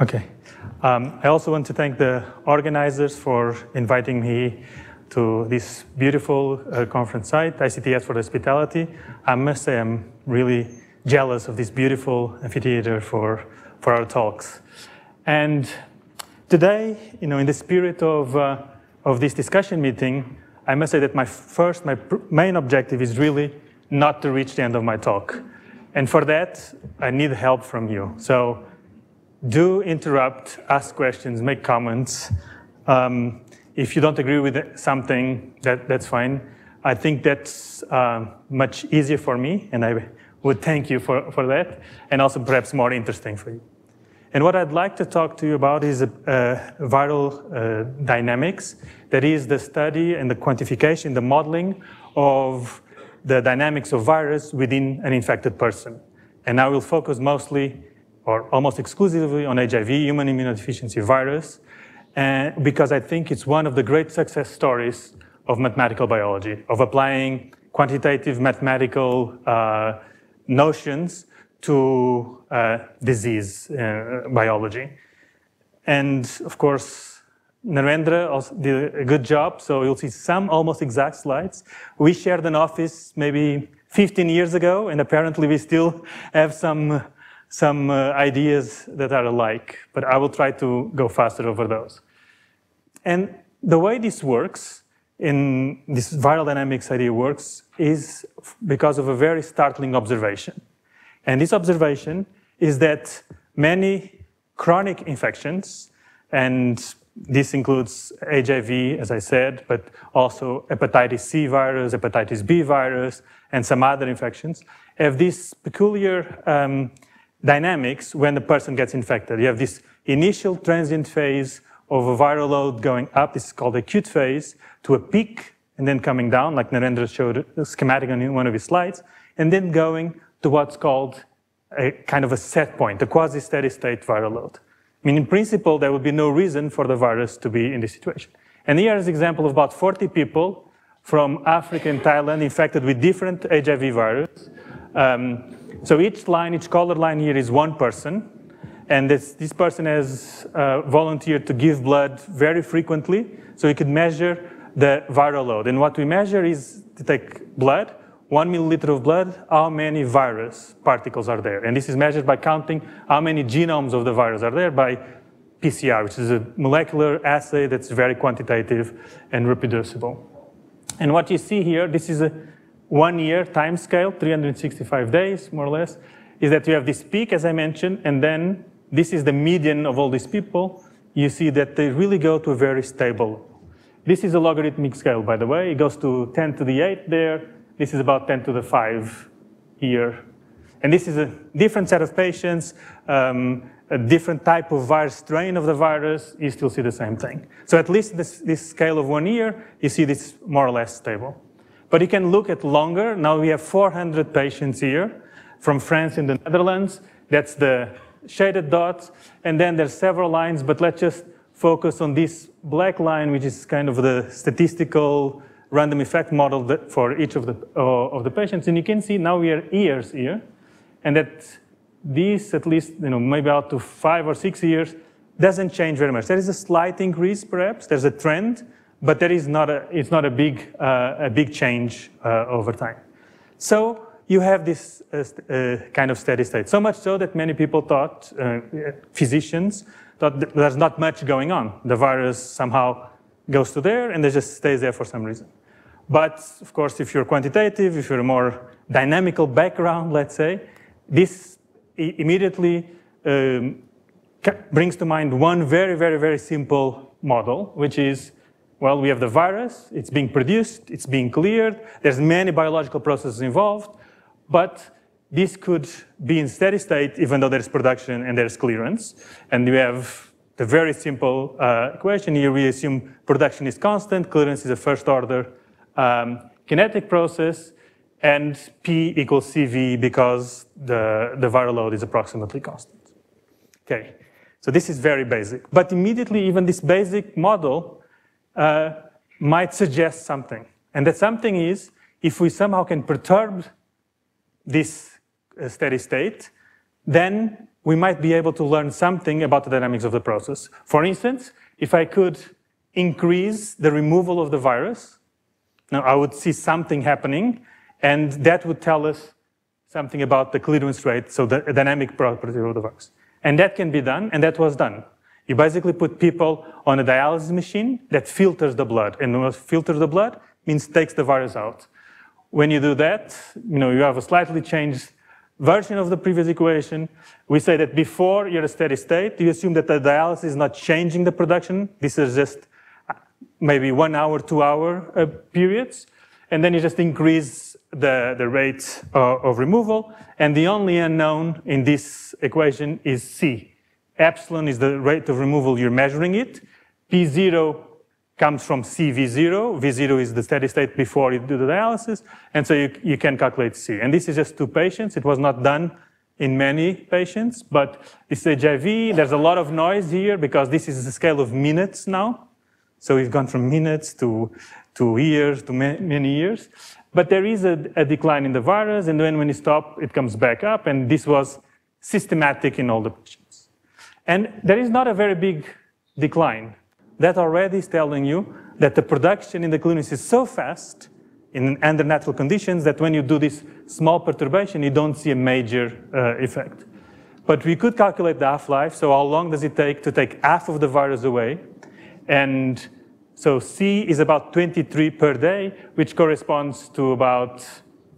Okay. Um, I also want to thank the organizers for inviting me to this beautiful uh, conference site, ICTS for the Hospitality. I must say I'm really jealous of this beautiful amphitheater for, for our talks. And today, you know, in the spirit of, uh, of this discussion meeting, I must say that my first, my main objective is really not to reach the end of my talk. And for that, I need help from you. So do interrupt, ask questions, make comments. Um, if you don't agree with something, that, that's fine. I think that's uh, much easier for me, and I would thank you for, for that, and also perhaps more interesting for you. And what I'd like to talk to you about is uh, viral uh, dynamics. That is the study and the quantification, the modeling of the dynamics of virus within an infected person. And I will focus mostly or almost exclusively on HIV, human immunodeficiency virus, and because I think it's one of the great success stories of mathematical biology, of applying quantitative mathematical uh, notions to uh, disease uh, biology. And of course, Narendra also did a good job, so you'll see some almost exact slides. We shared an office maybe 15 years ago, and apparently we still have some, some uh, ideas that are alike, but I will try to go faster over those. And the way this works, in this viral dynamics idea works, is because of a very startling observation. And this observation is that many chronic infections, and this includes HIV, as I said, but also hepatitis C virus, hepatitis B virus, and some other infections, have this peculiar um, dynamics when the person gets infected. You have this initial transient phase of a viral load going up, this is called acute phase, to a peak, and then coming down, like Narendra showed a schematic on one of his slides, and then going to what's called a kind of a set point, a quasi-steady state viral load. I mean, in principle, there would be no reason for the virus to be in this situation. And here is an example of about 40 people from Africa and Thailand infected with different HIV virus. Um, so each line, each colored line here is one person. And this, this person has uh, volunteered to give blood very frequently so we could measure the viral load. And what we measure is to take blood, one milliliter of blood, how many virus particles are there. And this is measured by counting how many genomes of the virus are there by PCR, which is a molecular assay that's very quantitative and reproducible. And what you see here, this is a one year time scale, 365 days, more or less, is that you have this peak, as I mentioned, and then this is the median of all these people. You see that they really go to a very stable. This is a logarithmic scale, by the way. It goes to 10 to the 8 there, this is about 10 to the 5 here. And this is a different set of patients, um, a different type of virus strain of the virus, you still see the same thing. So at least this, this scale of one year, you see this more or less stable. But you can look at longer. Now we have 400 patients here from France and the Netherlands. That's the shaded dots. And then there's several lines, but let's just focus on this black line, which is kind of the statistical random effect model for each of the, uh, of the patients. And you can see now we are years here, and that these, at least, you know, maybe out to five or six years, doesn't change very much. There is a slight increase, perhaps. There's a trend, but there is not a, it's not a big, uh, a big change uh, over time. So you have this uh, uh kind of steady state. So much so that many people thought, uh, physicians, thought there's not much going on. The virus somehow goes to there and it just stays there for some reason. But of course, if you're quantitative, if you're a more dynamical background, let's say, this immediately um, brings to mind one very, very, very simple model, which is, well, we have the virus, it's being produced, it's being cleared, there's many biological processes involved, but this could be in steady state even though there's production and there's clearance. And we have the very simple uh, equation here. We assume production is constant, clearance is a first order um, kinetic process, and P equals CV because the, the viral load is approximately constant. Okay, so this is very basic. But immediately, even this basic model uh, might suggest something. And that something is, if we somehow can perturb this uh, steady state, then we might be able to learn something about the dynamics of the process. For instance, if I could increase the removal of the virus, now I would see something happening, and that would tell us something about the clearance rate, so the dynamic property of the virus. And that can be done, and that was done. You basically put people on a dialysis machine that filters the blood, and what filters the blood means takes the virus out. When you do that, you know, you have a slightly changed version of the previous equation. We say that before you're a steady state, you assume that the dialysis is not changing the production. This is just uh, maybe one hour, two hour uh, periods. And then you just increase the, the rate uh, of removal. And the only unknown in this equation is C. Epsilon is the rate of removal you're measuring it. P0 comes from CV0. V0 is the steady state before you do the dialysis. And so you, you can calculate C. And this is just two patients. It was not done in many patients, but this HIV, there's a lot of noise here because this is a scale of minutes now. So we've gone from minutes to, to years, to many years. But there is a, a decline in the virus, and then when you stop, it comes back up, and this was systematic in all the patients. And there is not a very big decline that already is telling you that the production in the clearance is so fast in under natural conditions that when you do this small perturbation, you don't see a major uh, effect. But we could calculate the half-life, so how long does it take to take half of the virus away? And so C is about 23 per day, which corresponds to about,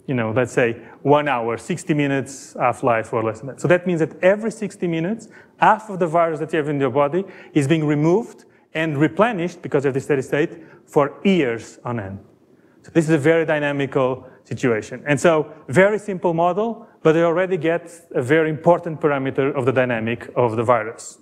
you know, let's say one hour, 60 minutes half-life or less than that. So that means that every 60 minutes, half of the virus that you have in your body is being removed and replenished because of the steady state for years on end. So this is a very dynamical situation. And so very simple model, but they already get a very important parameter of the dynamic of the virus.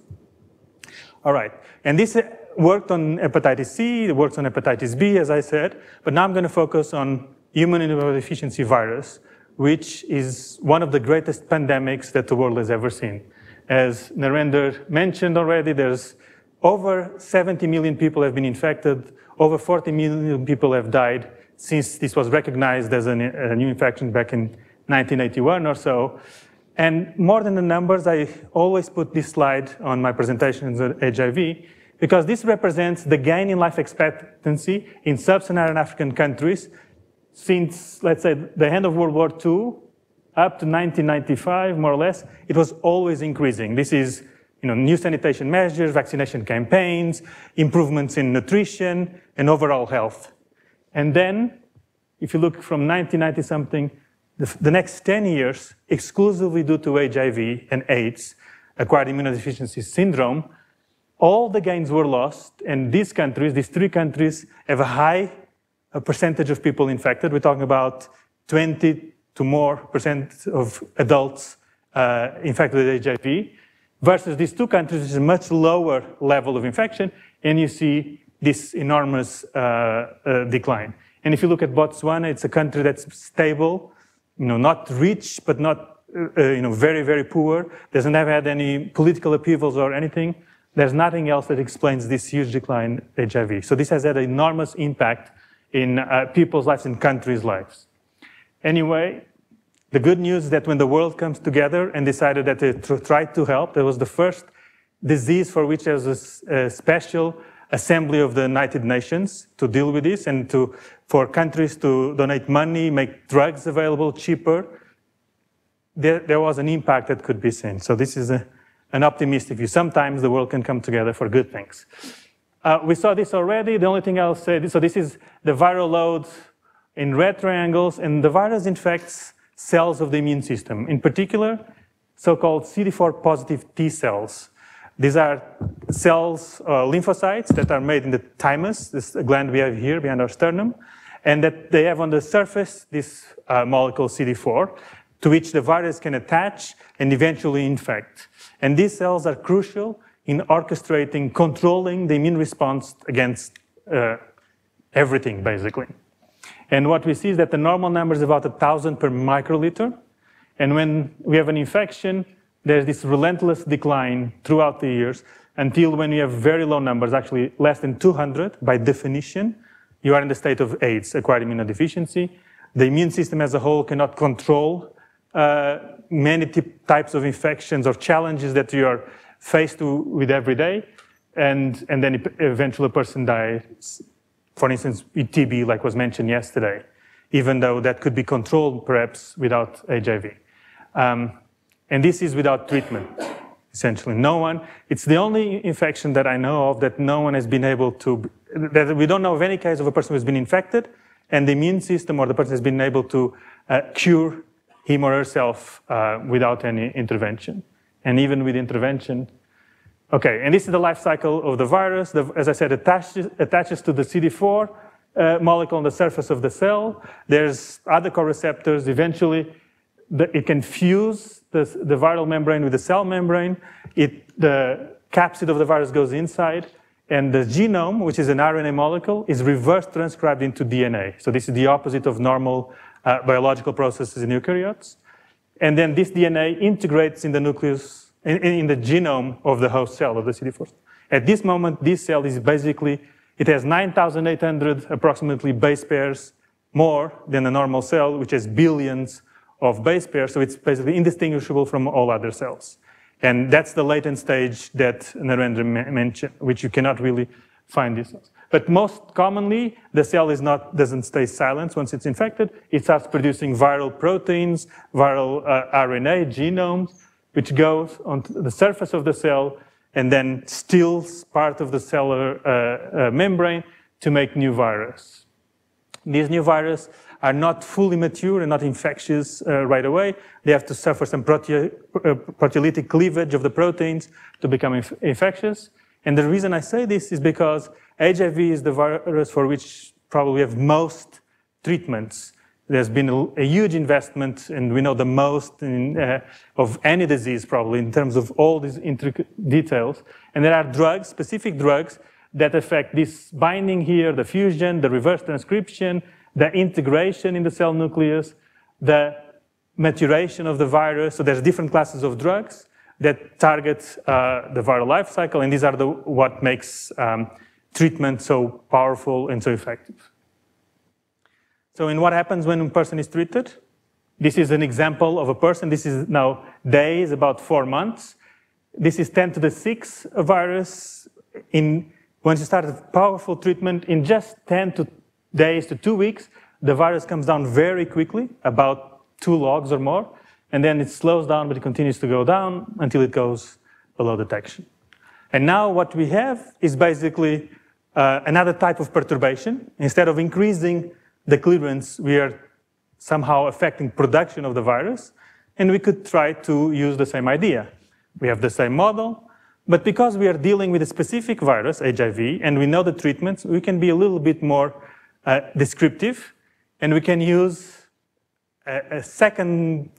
All right, and this uh, worked on hepatitis C, it works on hepatitis B, as I said, but now I'm going to focus on human immunodeficiency virus, which is one of the greatest pandemics that the world has ever seen. As Narendra mentioned already, there's over 70 million people have been infected. Over 40 million people have died since this was recognized as a, new infection back in 1981 or so. And more than the numbers, I always put this slide on my presentations on HIV because this represents the gain in life expectancy in sub-Saharan African countries since, let's say, the end of World War II up to 1995, more or less, it was always increasing. This is you know, new sanitation measures, vaccination campaigns, improvements in nutrition, and overall health. And then, if you look from 1990 something, the, the next 10 years, exclusively due to HIV and AIDS, acquired immunodeficiency syndrome, all the gains were lost, and these countries, these three countries, have a high a percentage of people infected. We're talking about 20 to more percent of adults uh, infected with HIV versus these two countries, which is a much lower level of infection, and you see this enormous uh, uh, decline. And if you look at Botswana, it's a country that's stable, you know, not rich, but not, uh, uh you know, very, very poor, doesn't have had any political upheavals or anything. There's nothing else that explains this huge decline in HIV. So this has had an enormous impact in uh, people's lives and countries' lives. Anyway, the good news is that when the world comes together and decided that they tried to help, there was the first disease for which there was a, a special assembly of the United Nations to deal with this and to, for countries to donate money, make drugs available cheaper. There, there was an impact that could be seen. So this is a, an optimistic view. Sometimes the world can come together for good things. Uh, we saw this already. The only thing I'll say, so this is the viral load in red triangles, and the virus infects cells of the immune system, in particular, so-called CD4 positive T cells. These are cells, uh, lymphocytes that are made in the thymus, this gland we have here behind our sternum, and that they have on the surface this uh, molecule CD4, to which the virus can attach and eventually infect. And these cells are crucial in orchestrating, controlling the immune response against uh, everything, basically. And what we see is that the normal number is about 1,000 per microliter. And when we have an infection, there's this relentless decline throughout the years until when you have very low numbers, actually less than 200 by definition, you are in the state of AIDS, acquired immunodeficiency. The immune system as a whole cannot control uh, many types of infections or challenges that you are faced to, with every day, and, and then eventually a person dies, for instance, with TB, like was mentioned yesterday, even though that could be controlled perhaps without HIV. Um, and this is without treatment, essentially. No one, it's the only infection that I know of that no one has been able to, that we don't know of any case of a person who's been infected and the immune system or the person has been able to uh, cure him or herself uh, without any intervention. And even with intervention, okay, and this is the life cycle of the virus. The, as I said, attaches, attaches to the CD4 uh, molecule on the surface of the cell. There's other co-receptors. Eventually, the, it can fuse the, the, viral membrane with the cell membrane. It, the capsid of the virus goes inside, and the genome, which is an RNA molecule, is reverse transcribed into DNA. So this is the opposite of normal uh, biological processes in eukaryotes. And then this DNA integrates in the nucleus, in, in the genome of the host cell of the CD4. At this moment, this cell is basically, it has 9,800 approximately base pairs more than a normal cell, which has billions of base pairs, so it's basically indistinguishable from all other cells. And that's the latent stage that Narendra mentioned, which you cannot really find these cells. But most commonly, the cell is not, doesn't stay silent once it's infected. It starts producing viral proteins, viral uh, RNA, genomes, which goes onto the surface of the cell and then steals part of the cellular uh, uh, membrane to make new virus. These new virus are not fully mature and not infectious uh, right away. They have to suffer some prote uh, proteolytic cleavage of the proteins to become inf infectious. And the reason I say this is because HIV is the virus for which probably we have most treatments. There's been a, a huge investment, and we know the most in, uh, of any disease probably in terms of all these intricate details. And there are drugs, specific drugs, that affect this binding here, the fusion, the reverse transcription, the integration in the cell nucleus, the maturation of the virus. So there's different classes of drugs that target uh, the viral life cycle, and these are the, what makes um, treatment so powerful and so effective. So in what happens when a person is treated? This is an example of a person. This is now days, about four months. This is 10 to the 6 virus. In, once you start a powerful treatment, in just 10 to days to two weeks, the virus comes down very quickly, about two logs or more, and then it slows down, but it continues to go down until it goes below detection. And now what we have is basically uh, another type of perturbation. Instead of increasing the clearance, we are somehow affecting production of the virus, and we could try to use the same idea. We have the same model, but because we are dealing with a specific virus, HIV, and we know the treatments, we can be a little bit more uh, descriptive, and we can use a, a, second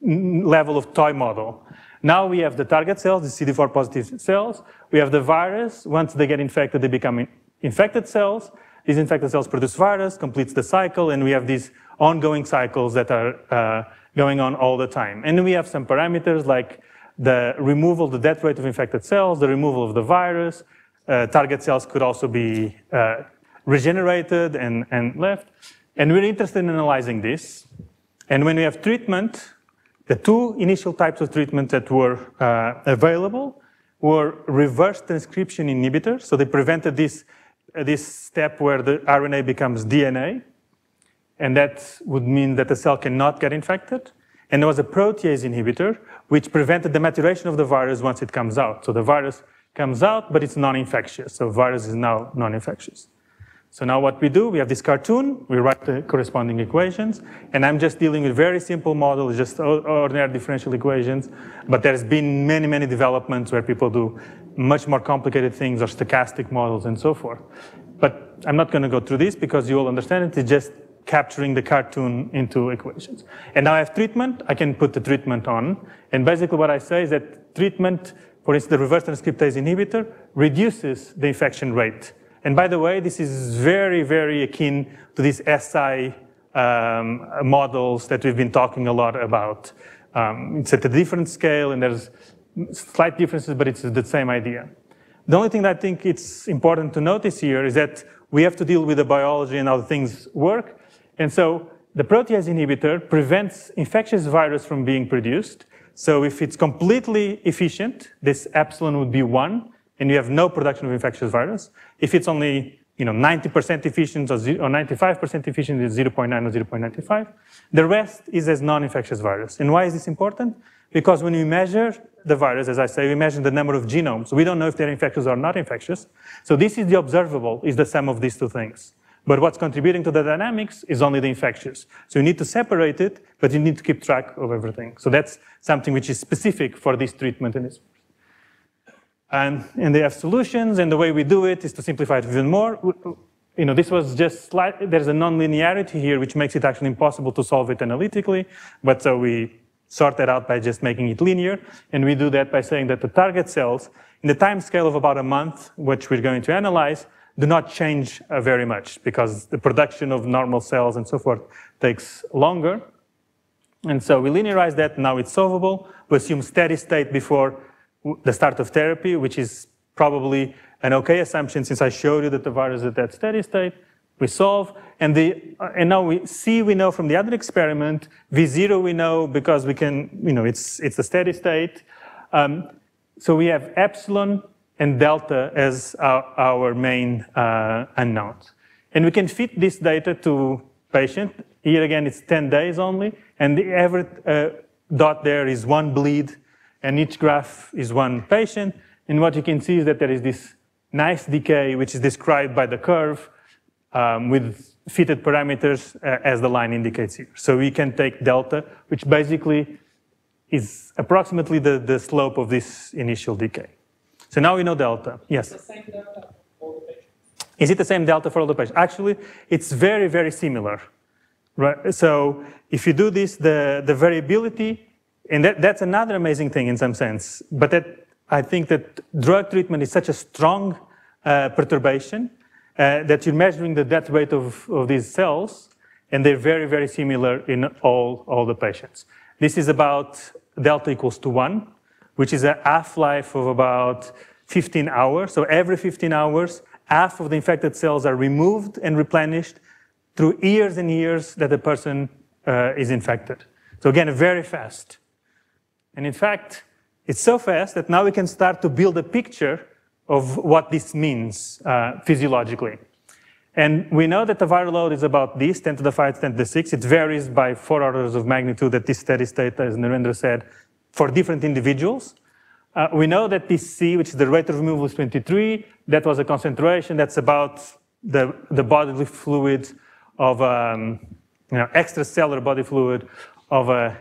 level of toy model. Now we have the target cells, the CD4 positive cells. We have the virus. Once they get infected, they become infected cells. These infected cells produce virus, completes the cycle, and we have these ongoing cycles that are uh, going on all the time. And we have some parameters like the removal, the death rate of infected cells, the removal of the virus. Uh, target cells could also be uh, regenerated and, and left. And we're interested in analyzing this. And when we have treatment, the two initial types of treatment that were uh, available were reverse transcription inhibitors. So they prevented this, uh, this step where the RNA becomes DNA. And that would mean that the cell cannot get infected. And there was a protease inhibitor, which prevented the maturation of the virus once it comes out. So the virus comes out, but it's non-infectious. So virus is now non-infectious. So now what we do, we have this cartoon, we write the corresponding equations, and I'm just dealing with very simple models, just ordinary differential equations, but there's been many, many developments where people do much more complicated things or stochastic models and so forth. But I'm not going to go through this because you all understand it. It's just capturing the cartoon into equations. And now I have treatment, I can put the treatment on. And basically what I say is that treatment, for instance, the reverse transcriptase inhibitor, reduces the infection rate and by the way, this is very, very akin to these SI um, models that we've been talking a lot about. Um, it's at a different scale and there's slight differences, but it's the same idea. The only thing that I think it's important to notice here is that we have to deal with the biology and how things work. And so the protease inhibitor prevents infectious virus from being produced. So if it's completely efficient, this epsilon would be one, and you have no production of infectious virus. If it's only you know, 90% efficient or, 95% efficient is 0.9 or 0.95. The rest is as non-infectious virus. And why is this important? Because when we measure the virus, as I say, we measure the number of genomes. We don't know if they're infectious or not infectious. So this is the observable, is the sum of these two things. But what's contributing to the dynamics is only the infectious. So you need to separate it, but you need to keep track of everything. So that's something which is specific for this treatment in this. And, they have solutions, and the way we do it is to simplify it even more. You know, this was just slight, there's a nonlinearity here, which makes it actually impossible to solve it analytically. But so we sort that out by just making it linear. And we do that by saying that the target cells, in the time scale of about a month, which we're going to analyze, do not change uh, very much because the production of normal cells and so forth takes longer. And so we linearize that, now it's solvable. We assume steady state before the start of therapy, which is probably an okay assumption since I showed you that the virus is at that steady state we solve. And, the, uh, and now we C we know from the other experiment, V0 we know because we can, you know, it's, it's a steady state. Um, so we have epsilon and delta as our, our main uh, unknowns. And we can fit this data to patient. Here again, it's 10 days only. And the every uh, dot there is one bleed, and each graph is one patient. And what you can see is that there is this nice decay, which is described by the curve, um, with fitted parameters uh, as the line indicates here. So we can take delta, which basically is approximately the, the slope of this initial decay. So now we know delta. Yes? The same Delta for all the patients. is it the same delta for all the patients? Actually, it's very, very similar. Right? So if you do this, the, the variability, and that, that's another amazing thing in some sense, but that I think that drug treatment is such a strong uh, perturbation uh, that you're measuring the death rate of, of these cells, and they're very, very similar in all, all the patients. This is about delta equals to one, which is a half-life of about 15 hours. So every 15 hours, half of the infected cells are removed and replenished through years and years that the person uh, is infected. So again, very fast. And in fact, it's so fast that now we can start to build a picture of what this means uh, physiologically. And we know that the viral load is about this, 10 to the 5, 10 to the 6. It varies by four orders of magnitude at this steady state, as Narendra said, for different individuals. Uh, we know that this C, which is the rate of removal, is 23. That was a concentration that's about the, the bodily fluid of um, you know, extracellular body fluid of a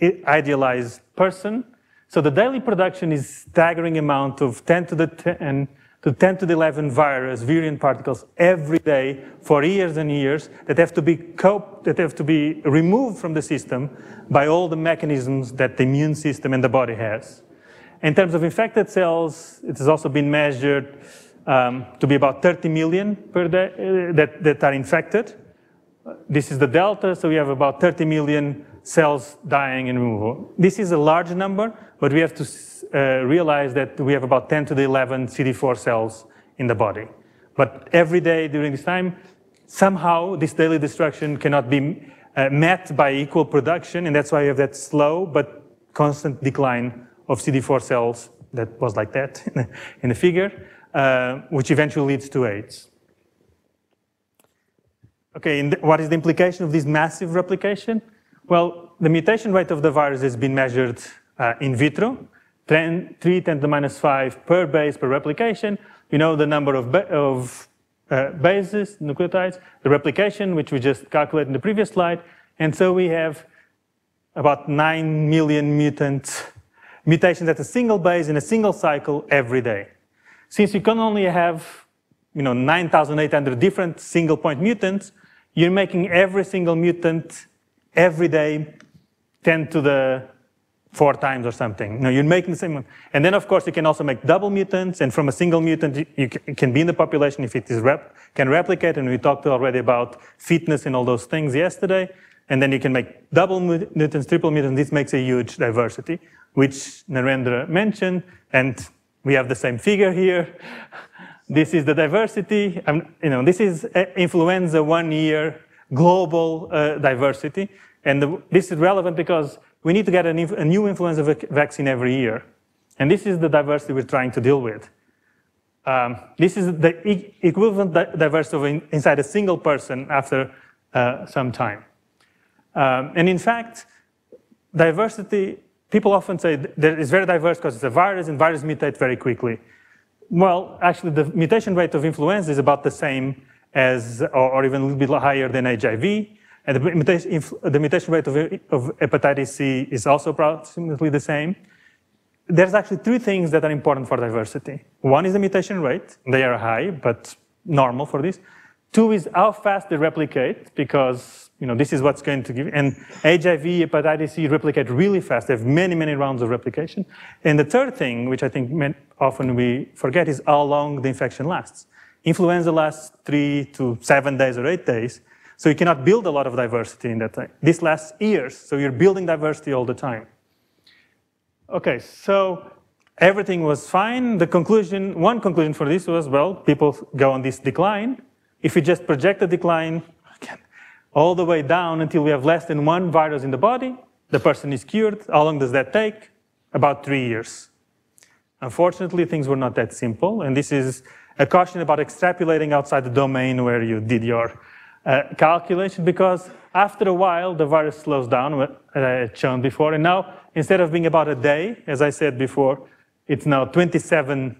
idealized person. So the daily production is staggering amount of 10 to the 10 to 10 to the 11 virus, virion particles every day for years and years that have to be cope, that have to be removed from the system by all the mechanisms that the immune system and the body has. In terms of infected cells, it has also been measured um, to be about 30 million per day uh, that, that are infected. This is the delta, so we have about 30 million cells dying in removal. This is a large number, but we have to uh, realize that we have about 10 to the 11 CD4 cells in the body. But every day during this time, somehow this daily destruction cannot be uh, met by equal production, and that's why you have that slow but constant decline of CD4 cells that was like that in the figure, uh, which eventually leads to AIDS. Okay, what is the implication of this massive replication? Well, the mutation rate of the virus has been measured uh, in vitro, 10, 3 10 to the minus 5 per base per replication. You know the number of, of uh, bases, nucleotides, the replication, which we just calculated in the previous slide. And so we have about 9 million mutants, mutations at a single base in a single cycle every day. Since you can only have you know, 9,800 different single point mutants, you're making every single mutant every day 10 to the four times or something. No, you're making the same one. And then, of course, you can also make double mutants, and from a single mutant, you can be in the population if it is rep can replicate, and we talked already about fitness and all those things yesterday. And then you can make double mutants, triple mutants. This makes a huge diversity, which Narendra mentioned, and we have the same figure here. This is the diversity. Um, you know, this is influenza one year global uh, diversity. And the, this is relevant because we need to get a new, a new influenza vac vaccine every year. And this is the diversity we're trying to deal with. Um, this is the e equivalent di diversity in, inside a single person after uh, some time. Um, and in fact, diversity, people often say that it's very diverse because it's a virus and viruses mutate very quickly. Well, actually, the mutation rate of influenza is about the same as, or, or even a little bit higher than HIV. And the mutation, the mutation rate of, of hepatitis C is also approximately the same. There's actually three things that are important for diversity. One is the mutation rate. They are high, but normal for this. Two is how fast they replicate, because you know this is what's going to give. And HIV, hepatitis C replicate really fast. They have many, many rounds of replication. And the third thing, which I think often we forget, is how long the infection lasts. Influenza lasts three to seven days or eight days. So you cannot build a lot of diversity in that time. This lasts years, so you're building diversity all the time. Okay, so everything was fine. The conclusion, one conclusion for this was, well, people go on this decline. If we just project the decline again, all the way down until we have less than one virus in the body, the person is cured. How long does that take? About three years. Unfortunately, things were not that simple, and this is a caution about extrapolating outside the domain where you did your uh, calculation because after a while the virus slows down, as I shown before, and now instead of being about a day, as I said before, it's now 27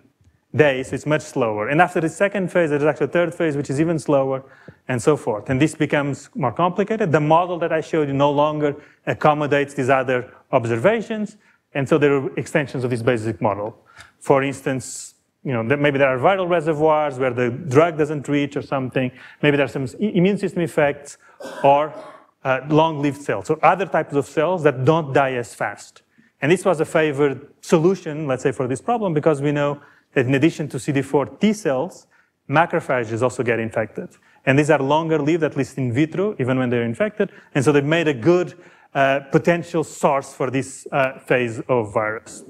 days, it's much slower. And after the second phase, there's actually a third phase, which is even slower, and so forth. And this becomes more complicated. The model that I showed you no longer accommodates these other observations, and so there are extensions of this basic model. For instance, you know, maybe there are viral reservoirs where the drug doesn't reach or something. Maybe there are some immune system effects or uh, long-lived cells, or other types of cells that don't die as fast. And this was a favored solution, let's say, for this problem, because we know that in addition to CD4 T cells, macrophages also get infected. And these are longer lived, at least in vitro, even when they're infected. And so they've made a good uh, potential source for this uh, phase of virus.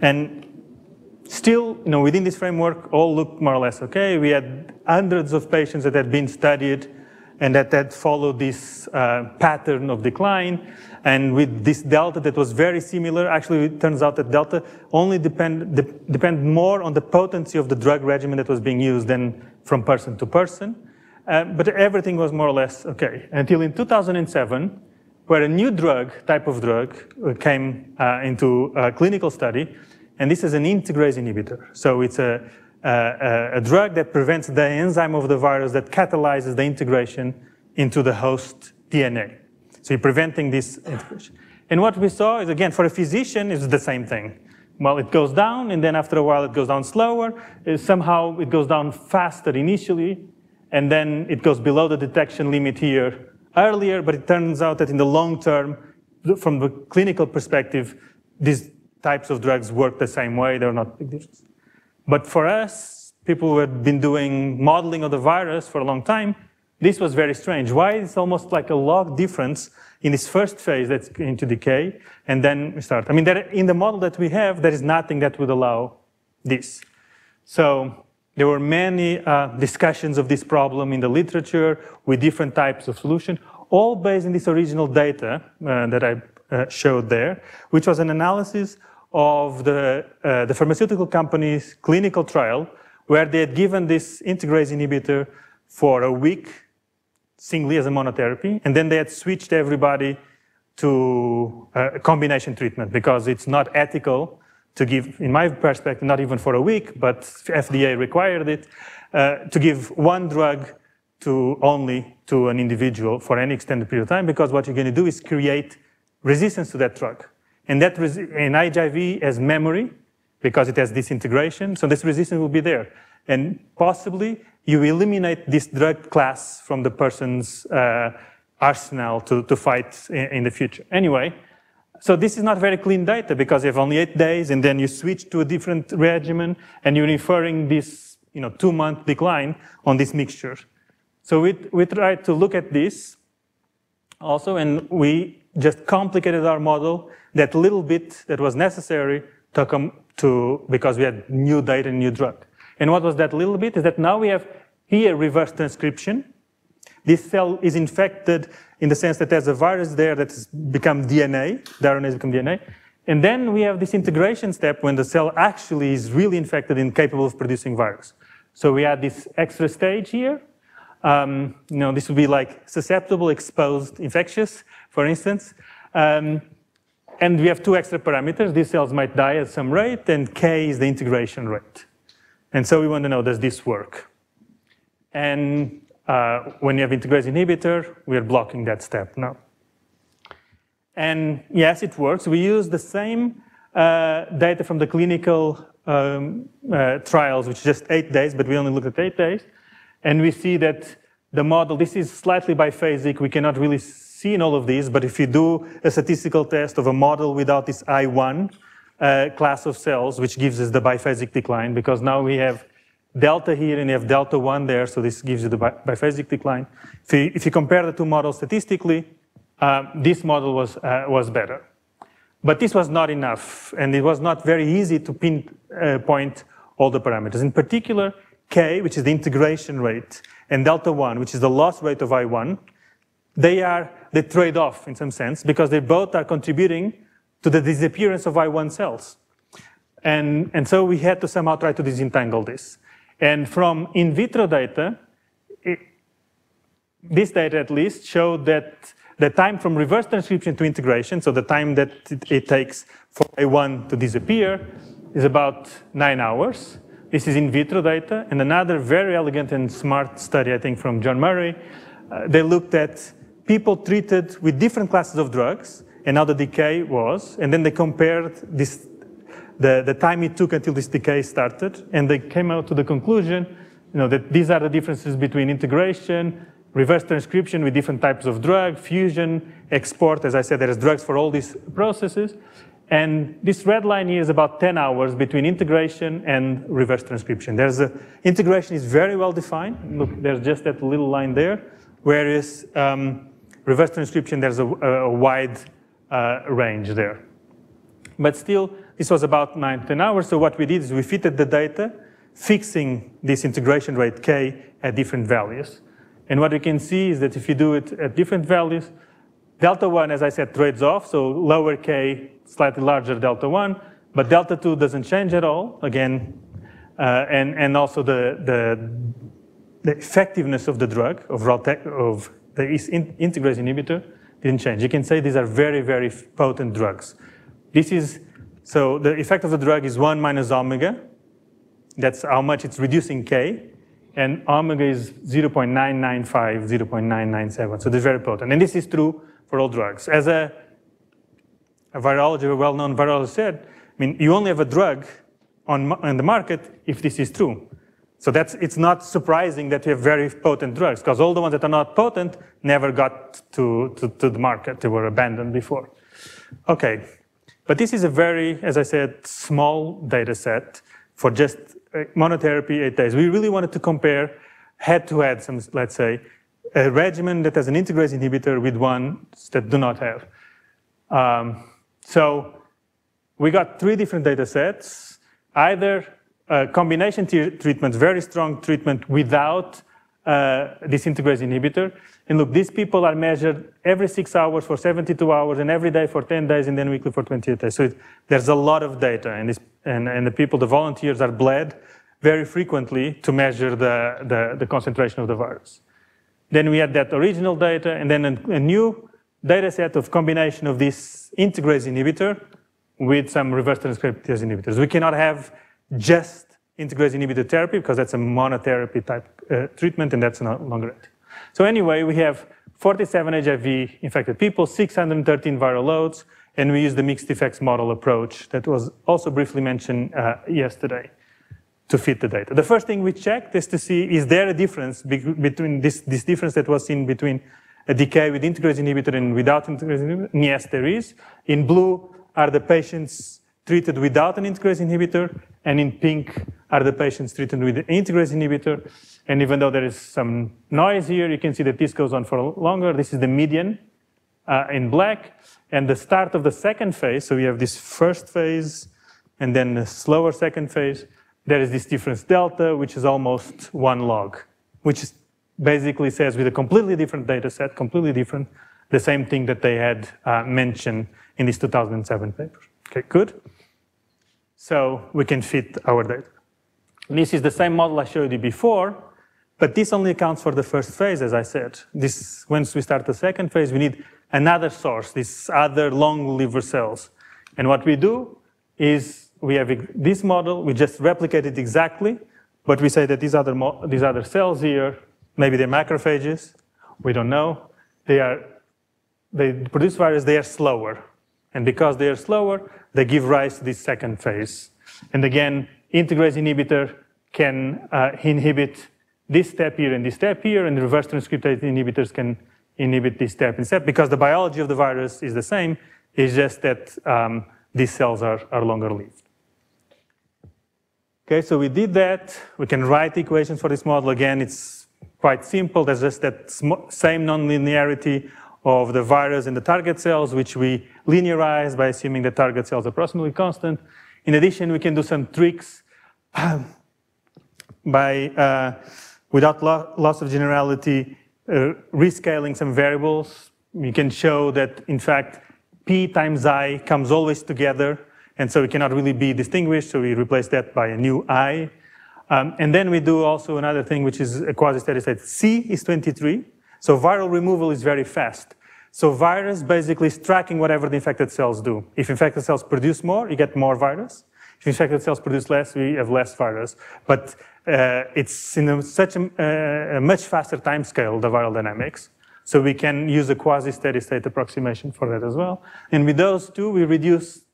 And Still, you know, within this framework, all looked more or less okay. We had hundreds of patients that had been studied and that had followed this uh, pattern of decline. And with this delta that was very similar, actually it turns out that delta only depend, de depend more on the potency of the drug regimen that was being used than from person to person. Uh, but everything was more or less okay. Until in 2007, where a new drug, type of drug, uh, came uh, into a clinical study and this is an integrase inhibitor. So it's a, a, a, drug that prevents the enzyme of the virus that catalyzes the integration into the host DNA. So you're preventing this integration. And what we saw is, again, for a physician, it's the same thing. Well, it goes down, and then after a while, it goes down slower. Uh, somehow, it goes down faster initially, and then it goes below the detection limit here earlier, but it turns out that in the long term, from the clinical perspective, this types of drugs work the same way, they're not big difference. But for us, people who had been doing modeling of the virus for a long time, this was very strange. Why it's almost like a log difference in this first phase that's going to decay, and then we start. I mean, there, in the model that we have, there is nothing that would allow this. So there were many uh, discussions of this problem in the literature with different types of solution, all based on this original data uh, that I uh, showed there, which was an analysis of the, uh, the pharmaceutical company's clinical trial where they had given this integrase inhibitor for a week singly as a monotherapy, and then they had switched everybody to uh, a combination treatment because it's not ethical to give, in my perspective, not even for a week, but FDA required it, uh, to give one drug to only to an individual for any extended period of time because what you're going to do is create resistance to that drug. And that in HIV has memory because it has disintegration, so this resistance will be there. And possibly you eliminate this drug class from the person's uh, arsenal to, to fight in, in, the future. Anyway, so this is not very clean data because you have only eight days and then you switch to a different regimen and you're inferring this you know, two-month decline on this mixture. So we, we tried to look at this also and we just complicated our model that little bit that was necessary to come to, because we had new data and new drug. And what was that little bit is that now we have here reverse transcription, This cell is infected in the sense that there's a virus there that has become DNA, the RNA has become DNA. And then we have this integration step when the cell actually is really infected and capable of producing virus. So we add this extra stage here. Um, you know, this would be like susceptible, exposed, infectious, for instance. Um, and we have two extra parameters. These cells might die at some rate, and K is the integration rate. And so we want to know, does this work? And uh, when you have integrase inhibitor, we are blocking that step now. And yes, it works. We use the same uh, data from the clinical um, uh, trials, which is just eight days, but we only look at eight days. And we see that the model, this is slightly biphasic. We cannot really in all of these, but if you do a statistical test of a model without this I1 uh, class of cells, which gives us the biphasic decline, because now we have delta here and you have delta 1 there, so this gives you the biphasic decline. If you, if you compare the two models statistically, uh, this model was, uh, was better. But this was not enough, and it was not very easy to pinpoint uh, all the parameters. In particular, K, which is the integration rate, and delta 1, which is the loss rate of I1, they are the trade-off in some sense because they both are contributing to the disappearance of I1 cells. And, and so we had to somehow try to disentangle this. And from in vitro data, it, this data at least showed that the time from reverse transcription to integration, so the time that it, it takes for A1 to disappear, is about nine hours. This is in vitro data. And another very elegant and smart study, I think, from John Murray, uh, they looked at people treated with different classes of drugs and how the decay was, and then they compared this the, the time it took until this decay started, and they came out to the conclusion you know, that these are the differences between integration, reverse transcription with different types of drug, fusion, export. As I said, there is drugs for all these processes. And this red line here is about 10 hours between integration and reverse transcription. There's a, integration is very well defined. Look, there's just that little line there. Whereas um, reverse transcription, there's a, a wide uh, range there. But still, this was about 9, 10 hours. So what we did is we fitted the data, fixing this integration rate k at different values. And what you can see is that if you do it at different values, delta 1, as I said, trades off, so lower k, slightly larger delta 1, but delta 2 doesn't change at all, again, uh, and, and also the, the, the, effectiveness of the drug, of, of the integrase inhibitor, didn't change. You can say these are very, very potent drugs. This is so the effect of the drug is 1 minus omega. That's how much it's reducing K. And omega is 0.995, 0.997. So this is very potent. And this is true for all drugs. As a, a virologist, a well-known virologist said, I mean, you only have a drug on, on the market if this is true. So that's, it's not surprising that you have very potent drugs, because all the ones that are not potent never got to, to, to the market. They were abandoned before. Okay, but this is a very, as I said, small data set for just uh, monotherapy eight days. We really wanted to compare head-to-head, some, let's say, a regimen that has an integrase inhibitor with one that do not have. Um, so we got three different data sets, either a combination treatment, very strong treatment without uh, this integrase inhibitor, and look, these people are measured every six hours for 72 hours and every day for 10 days and then weekly for 28 days. So it, there's a lot of data and, this, and, and, the people, the volunteers are bled very frequently to measure the, the, the, concentration of the virus. Then we had that original data and then a, a new data set of combination of this integrase inhibitor with some reverse transcriptase inhibitors. We cannot have just integrase inhibitor therapy because that's a monotherapy type uh, treatment and that's no longer it. So anyway, we have 47 HIV infected people, 613 viral loads, and we use the mixed effects model approach that was also briefly mentioned uh, yesterday to fit the data. The first thing we checked is to see, is there a difference be between this, this difference that was seen between a decay with integrase inhibitor and without integrase inhibitor? And yes, there is. In blue are the patients treated without an integrase inhibitor, and in pink are the patients treated with an integrase inhibitor. And even though there is some noise here, you can see that this goes on for longer. This is the median uh, in black. And the start of the second phase, so we have this first phase and then the slower second phase, there is this difference delta, which is almost one log, which is basically says with a completely different data set, completely different, the same thing that they had uh, mentioned in this 2007 paper. Okay, good. So we can fit our data. This is the same model I showed you before, but this only accounts for the first phase, as I said. This, once we start the second phase, we need another source, these other long liver cells. And what we do is we have this model, we just replicate it exactly, but we say that these other, these other cells here, maybe they're macrophages, we don't know. They are, they produce virus, they are slower. And because they are slower, they give rise to this second phase. And again, integrase inhibitor can uh, inhibit this step here and this step here, and reverse transcriptase inhibitors can inhibit this step and step because the biology of the virus is the same. It's just that um, these cells are, are longer lived. Okay, so we did that. We can write equations for this model. Again, it's quite simple. There's just that same nonlinearity of the virus in the target cells, which we linearize by assuming the target cells are approximately constant. In addition, we can do some tricks by, uh, without lo loss of generality, uh, rescaling some variables. We can show that, in fact, p times i comes always together, and so it cannot really be distinguished, so we replace that by a new i. Um, and then we do also another thing, which is a quasi-steady state. C is 23, so viral removal is very fast. So virus basically is tracking whatever the infected cells do. If infected cells produce more, you get more virus. If infected cells produce less, we have less virus. But uh, it's in a, such a, uh, a, much faster time scale, the viral dynamics. So we can use a quasi-steady state approximation for that as well. And with those two, we reduce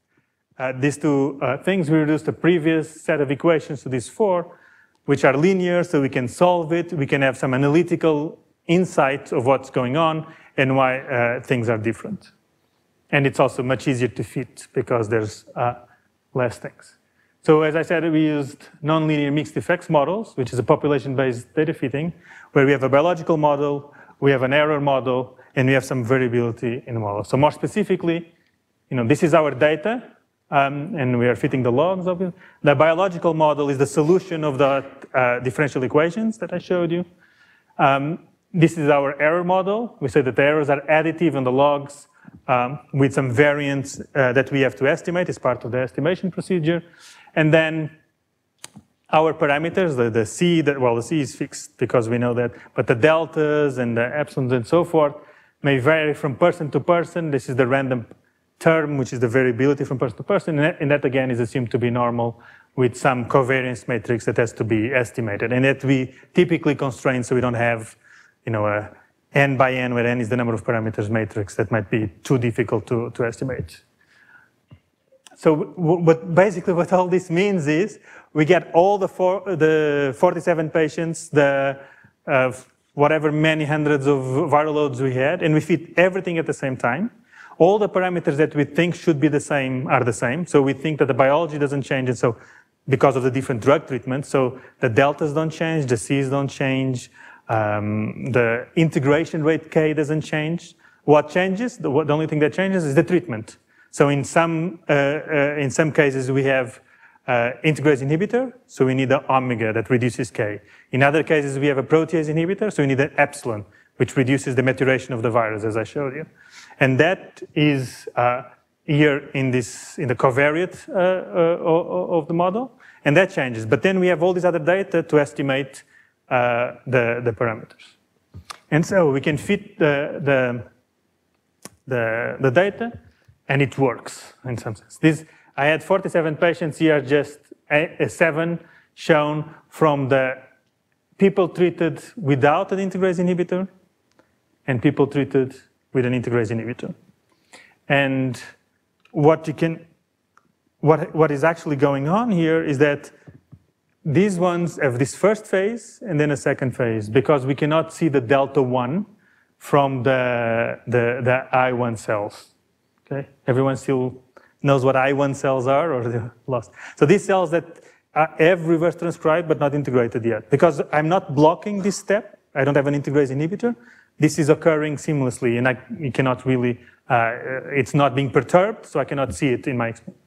uh, these two uh, things. We reduce the previous set of equations to these four, which are linear, so we can solve it. We can have some analytical insight of what's going on and why uh, things are different. And it's also much easier to fit because there's uh, less things. So as I said, we used nonlinear mixed effects models, which is a population-based data fitting, where we have a biological model, we have an error model, and we have some variability in the model. So more specifically, you know, this is our data, um, and we are fitting the logs of it. The biological model is the solution of the uh, differential equations that I showed you. Um, this is our error model. We say that the errors are additive in the logs um, with some variance uh, that we have to estimate as part of the estimation procedure. And then our parameters, the, the C, that, well, the C is fixed because we know that, but the deltas and the epsilons and so forth may vary from person to person. This is the random term, which is the variability from person to person, and that, and that again is assumed to be normal with some covariance matrix that has to be estimated, and that we typically constrain so we don't have you know, a n by n, where n is the number of parameters matrix that might be too difficult to, to estimate. So what basically what all this means is we get all the, four, the 47 patients, the uh, whatever many hundreds of viral loads we had, and we fit everything at the same time. All the parameters that we think should be the same are the same. So we think that the biology doesn't change, and so because of the different drug treatments, so the deltas don't change, the C's don't change, um, the integration rate K doesn't change. What changes, the, the, only thing that changes is the treatment. So in some, uh, uh, in some cases we have uh, integrase inhibitor, so we need an omega that reduces K. In other cases we have a protease inhibitor, so we need an epsilon, which reduces the maturation of the virus, as I showed you. And that is uh, here in, this, in the covariate uh, uh, of the model, and that changes. But then we have all these other data to estimate uh, the, the parameters. And so we can fit the, the, the, the, data and it works in some sense. This, I had 47 patients here, just a, a seven shown from the people treated without an integrase inhibitor and people treated with an integrase inhibitor. And what you can, what, what is actually going on here is that these ones have this first phase and then a second phase because we cannot see the delta 1 from the, the, the I1 cells. Okay? Everyone still knows what I1 cells are or they're lost. So these cells that have reverse transcribed but not integrated yet. Because I'm not blocking this step, I don't have an integrase inhibitor, this is occurring seamlessly and I cannot really, uh, it's not being perturbed, so I cannot see it in my experience.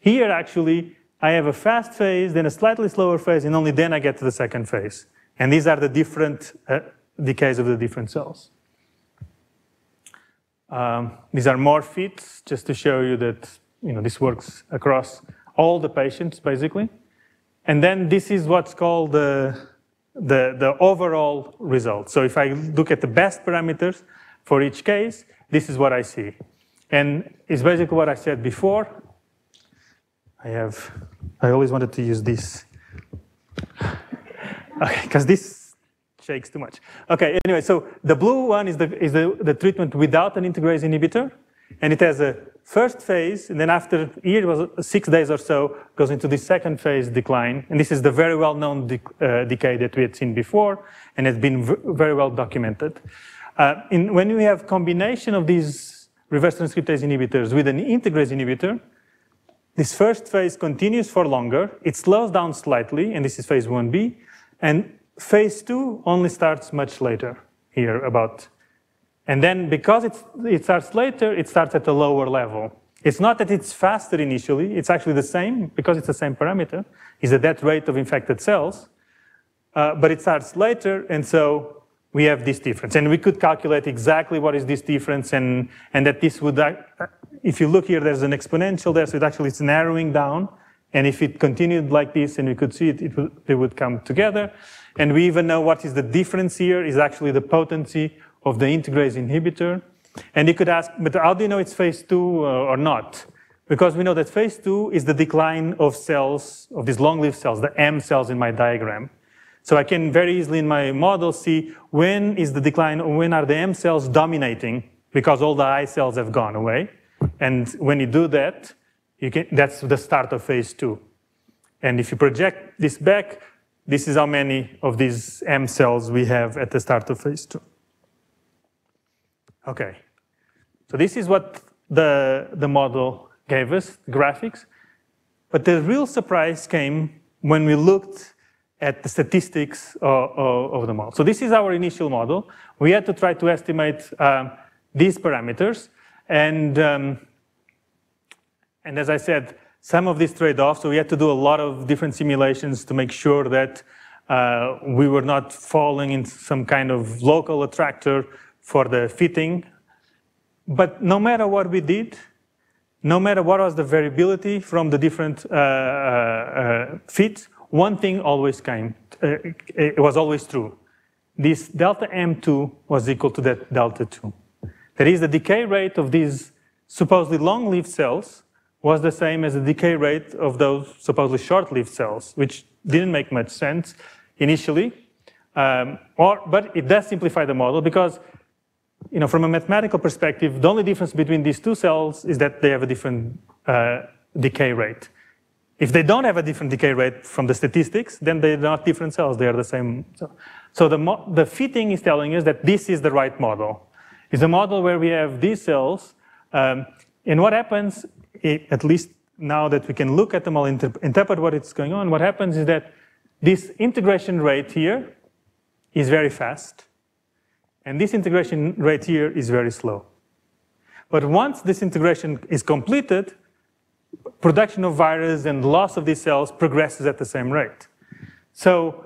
Here actually, I have a fast phase, then a slightly slower phase, and only then I get to the second phase. And these are the different uh, decays of the different cells. Um, these are more fits, just to show you that you know, this works across all the patients, basically. And then this is what's called the, the, the overall result. So if I look at the best parameters for each case, this is what I see. And it's basically what I said before. I have, I always wanted to use this. Okay, because this shakes too much. Okay, anyway, so the blue one is the, is the, the treatment without an integrase inhibitor. And it has a first phase, and then after year was six days or so, goes into the second phase decline. And this is the very well-known uh, decay that we had seen before, and has been very well documented. Uh, in, when we have combination of these reverse transcriptase inhibitors with an integrase inhibitor, this first phase continues for longer. It slows down slightly, and this is phase 1b. And phase 2 only starts much later, here about. And then because it starts later, it starts at a lower level. It's not that it's faster initially, it's actually the same, because it's the same parameter, is the death rate of infected cells. Uh, but it starts later, and so we have this difference. And we could calculate exactly what is this difference and, and that this would, uh, if you look here, there's an exponential there, so it actually it's narrowing down. And if it continued like this and we could see it, it would, they would come together. And we even know what is the difference here is actually the potency of the integrase inhibitor. And you could ask, but how do you know it's phase two uh, or not? Because we know that phase two is the decline of cells, of these long-lived cells, the M cells in my diagram. So I can very easily in my model see when is the decline, when are the M cells dominating because all the I cells have gone away. And when you do that, you can, that's the start of phase two. And if you project this back, this is how many of these M cells we have at the start of phase two. Okay, so this is what the, the model gave us, graphics. But the real surprise came when we looked at the statistics of, of, of, the model. So this is our initial model. We had to try to estimate um, these parameters. And, um, and as I said, some of these trade-offs, so we had to do a lot of different simulations to make sure that uh, we were not falling into some kind of local attractor for the fitting. But no matter what we did, no matter what was the variability from the different uh, uh, uh fits, one thing always came, uh, it was always true. This delta M2 was equal to that delta 2. That is, the decay rate of these supposedly long-lived cells was the same as the decay rate of those supposedly short-lived cells, which didn't make much sense initially. Um, or, but it does simplify the model because, you know, from a mathematical perspective, the only difference between these two cells is that they have a different uh, decay rate. If they don't have a different decay rate from the statistics, then they're not different cells, they are the same. So, the, the fitting is telling us that this is the right model. It's a model where we have these cells, um, and what happens, it, at least now that we can look at them all, inter interpret what is going on, what happens is that this integration rate here is very fast, and this integration rate here is very slow. But once this integration is completed, production of virus and loss of these cells progresses at the same rate. So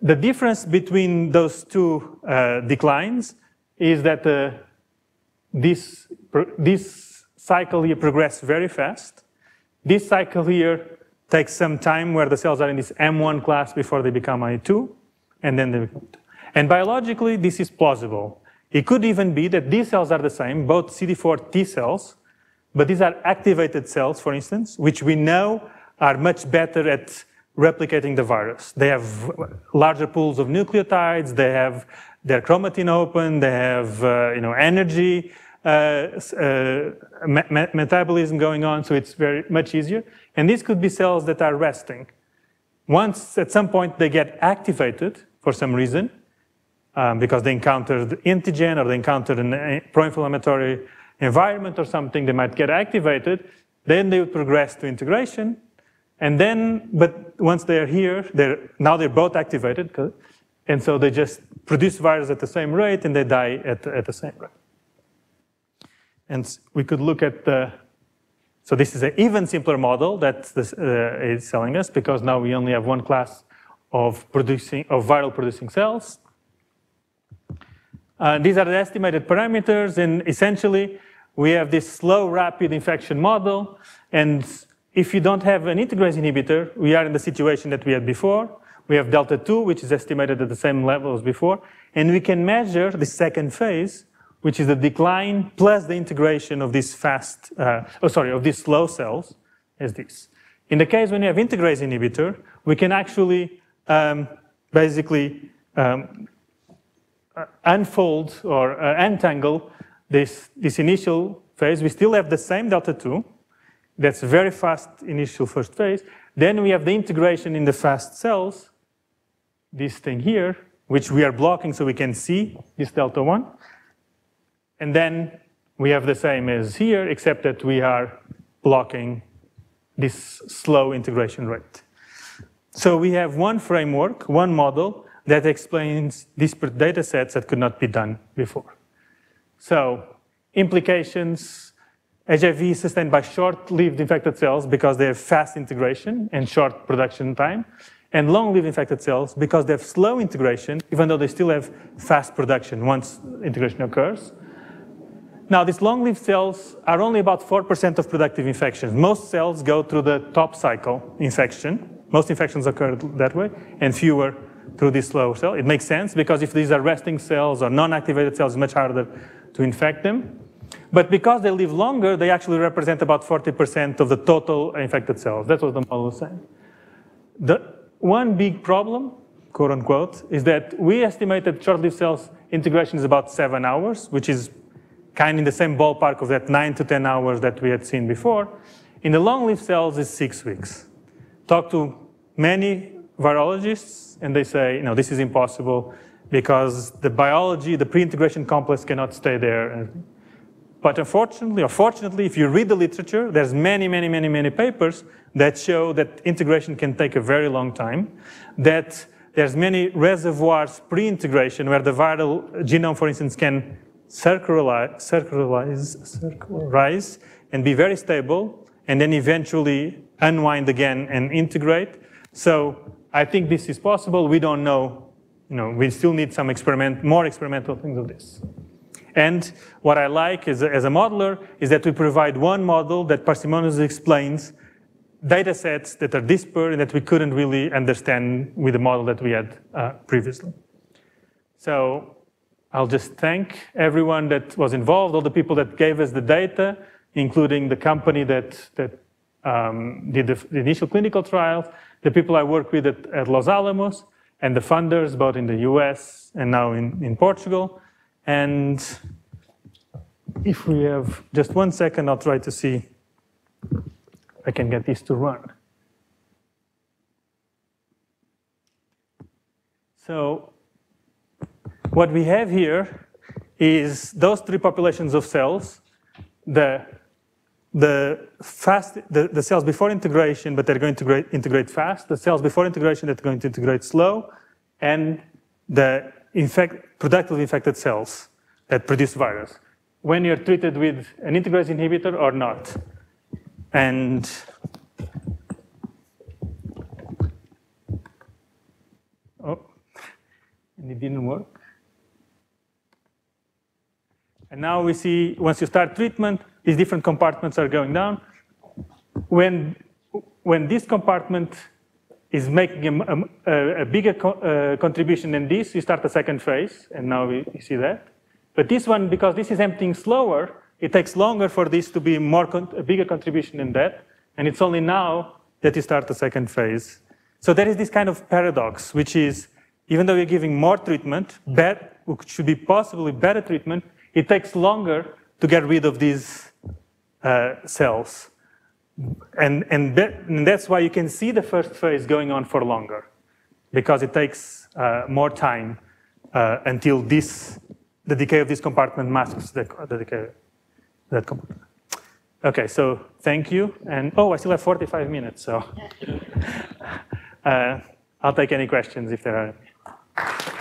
the difference between those two uh, declines is that uh, this, this cycle here progresses very fast. This cycle here takes some time where the cells are in this M1 class before they become I2, and then they become And biologically, this is plausible. It could even be that these cells are the same, both CD4 T cells, but these are activated cells, for instance, which we know are much better at replicating the virus. They have larger pools of nucleotides, they have their chromatin open, they have uh, you know, energy Uh, uh, me metabolism going on, so it's very much easier. And these could be cells that are resting. Once, at some point, they get activated for some reason, um, because they encountered antigen or they encountered a uh, pro-inflammatory environment or something, they might get activated, then they would progress to integration, and then, but once they're here, they're, now they're both activated, and so they just produce virus at the same rate and they die at, at the same rate. And we could look at the, so this is an even simpler model that this, uh, is telling us because now we only have one class of producing, of viral producing cells. Uh, these are the estimated parameters, and essentially, we have this slow, rapid infection model, and if you don't have an integrase inhibitor, we are in the situation that we had before. We have delta 2, which is estimated at the same level as before, and we can measure the second phase, which is the decline plus the integration of these fast, uh, oh, sorry, of these slow cells as this. In the case when you have integrase inhibitor, we can actually um, basically um, uh, unfold or uh, untangle this, this initial phase. We still have the same delta 2. That's very fast initial first phase. Then we have the integration in the fast cells, this thing here, which we are blocking so we can see this delta 1. And then we have the same as here, except that we are blocking this slow integration rate. So we have one framework, one model that explains disparate data sets that could not be done before. So implications, HIV sustained by short-lived infected cells because they have fast integration and short production time, and long-lived infected cells because they have slow integration, even though they still have fast production once integration occurs. Now, these long-lived cells are only about 4% of productive infections. Most cells go through the top cycle infection. Most infections occur that way, and fewer through this slow cell. It makes sense because if these are resting cells or non-activated cells, it's much harder to infect them. But because they live longer, they actually represent about 40% of the total infected cells. That's what the model is saying. The one big problem, quote unquote, is that we estimated short-lived cells integration is about seven hours, which is kind of in the same ballpark of that nine to 10 hours that we had seen before. In the long-lived cells, it's six weeks. Talk to many virologists, and they say, you know, this is impossible because the biology, the pre-integration complex cannot stay there. But unfortunately, or fortunately, if you read the literature, there's many, many, many, many papers that show that integration can take a very long time, that there's many reservoirs pre-integration where the viral genome, for instance, can circularize, circularize, circularize and be very stable, and then eventually unwind again and integrate. So I think this is possible. We don't know. You know, we still need some experiment, more experimental things of this. And what I like is, as a modeler is that we provide one model that parsimoniously explains data sets that are disparate and that we couldn't really understand with the model that we had uh, previously. So I'll just thank everyone that was involved, all the people that gave us the data, including the company that, that um, did the, the, initial clinical trials, the people I work with at, at, Los Alamos, and the funders, both in the US and now in, in Portugal. And if we have just one second, I'll try to see I can get this to run. So what we have here is those three populations of cells, the, the, fast, the, the cells before integration, but they're going to integrate, integrate fast, the cells before integration that are going to integrate slow, and the infect, productively infected cells that produce virus when you're treated with an integrase inhibitor or not. And oh, and it didn't work. And now we see, once you start treatment, these different compartments are going down. When, when this compartment is making a, a, a bigger co uh, contribution than this, you start the second phase, and now we, we, see that. But this one, because this is emptying slower, it takes longer for this to be more a bigger contribution than that, and it's only now that you start the second phase. So there is this kind of paradox, which is, even though you're giving more treatment, bet, should be possibly better treatment, it takes longer to get rid of these uh, cells. And, and, that, and, that's why you can see the first phase going on for longer, because it takes uh, more time uh, until this, the decay of this compartment masks the, the decay that compartment. Okay, so thank you. And oh, I still have 45 minutes, so uh, I'll take any questions if there are any.